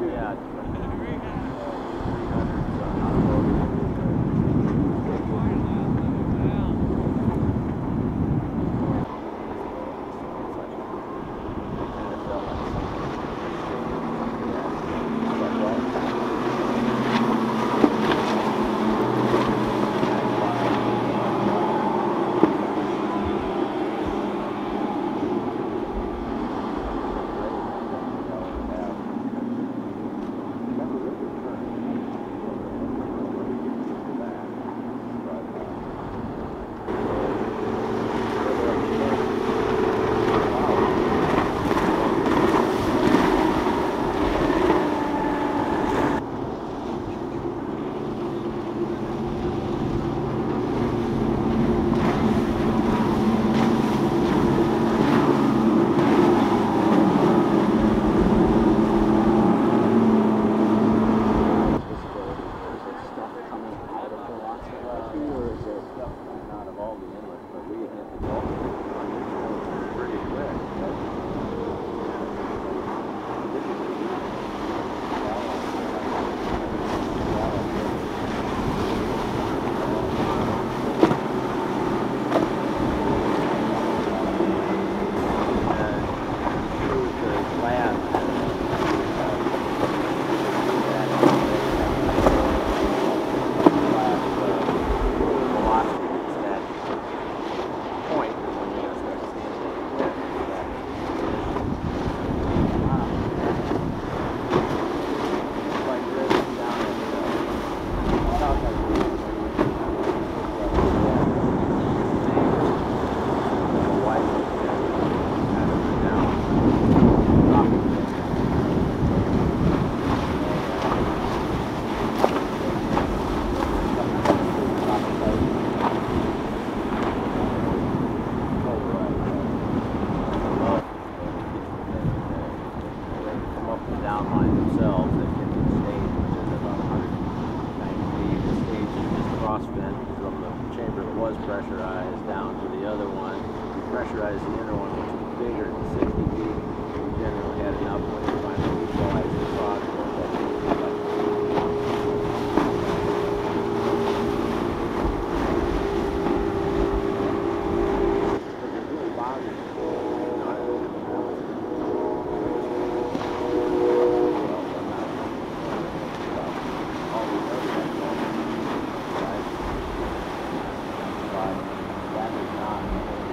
Yeah. Or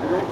There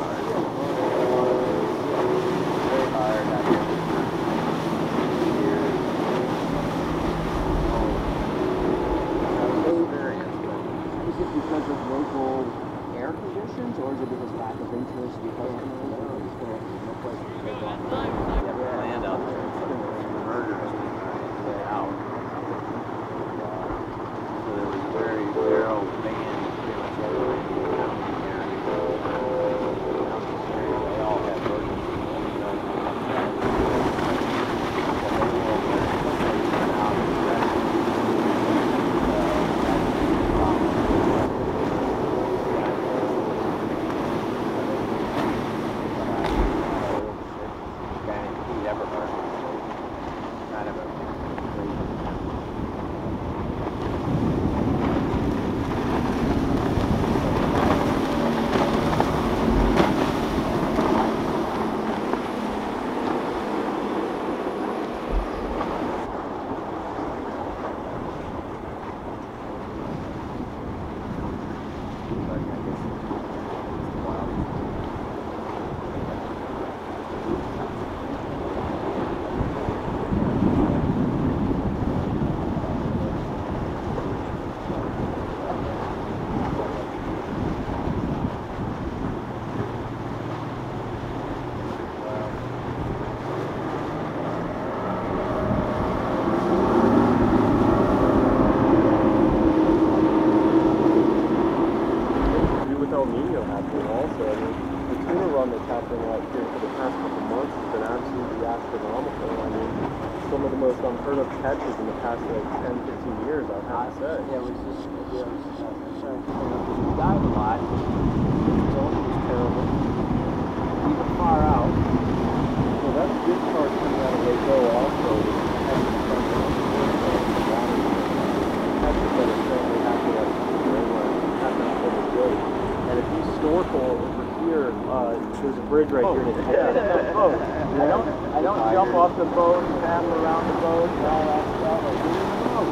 bridge right here. To yeah, yeah. boat. I don't, I don't jump off the boat, paddle around the boat, and all that stuff. I do the boat.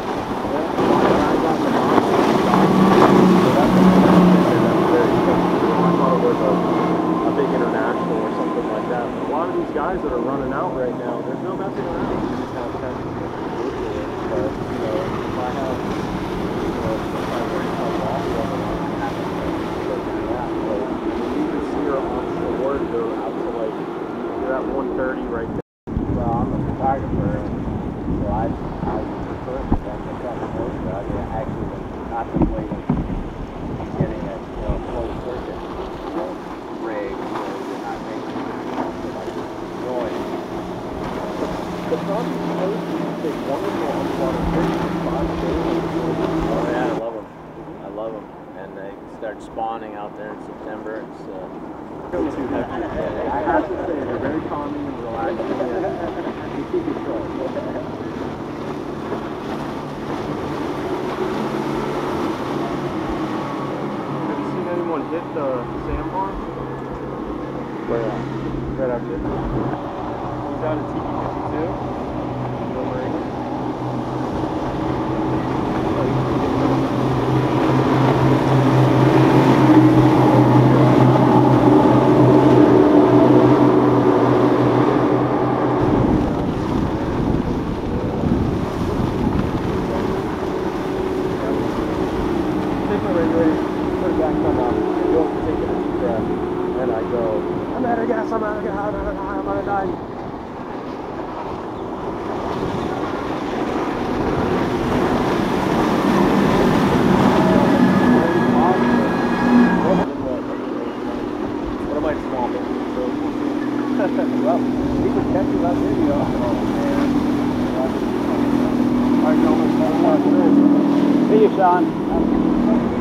A big international or something like that. But a lot of these guys that are running out right now, there's no messing around. not complaining. the sandbar? Where at? Right out here. Was that a tiki kitchen too? on.